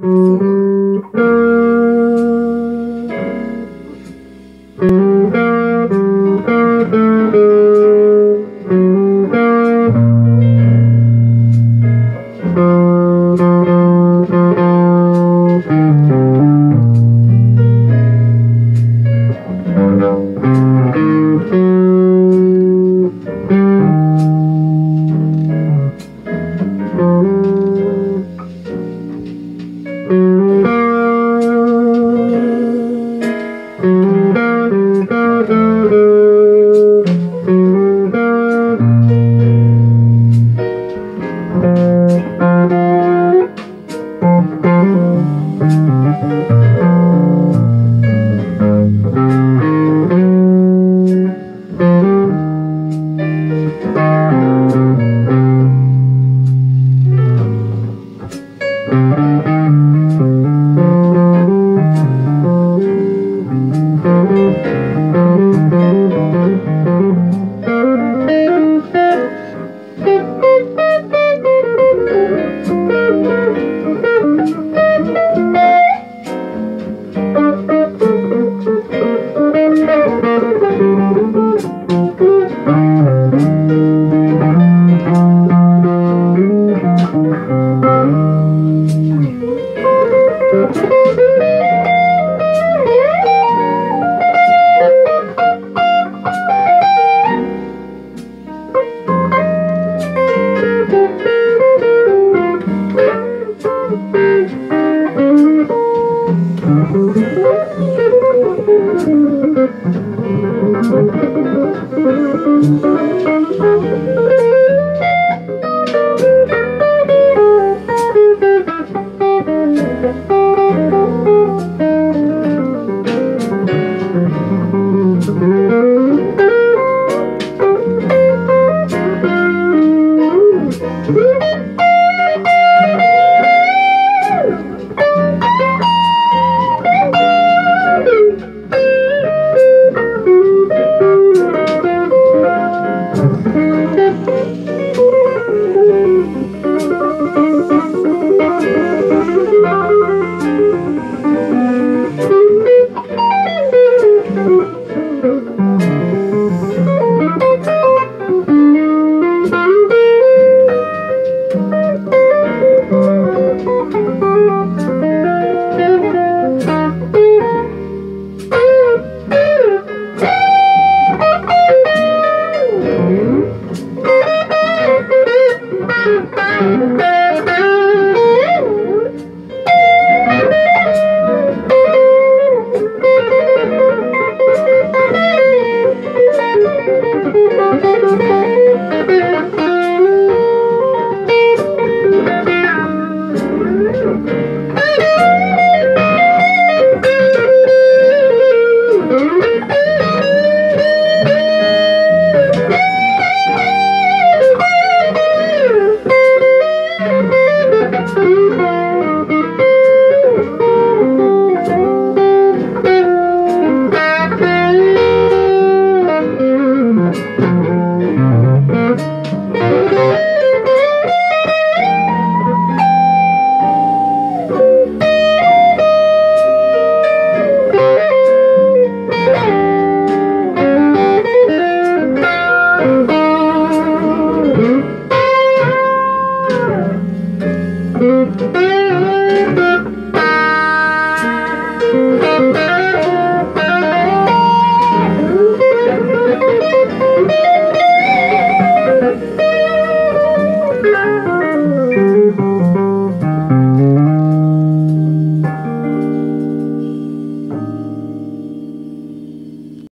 Mm-hmm. Thank Música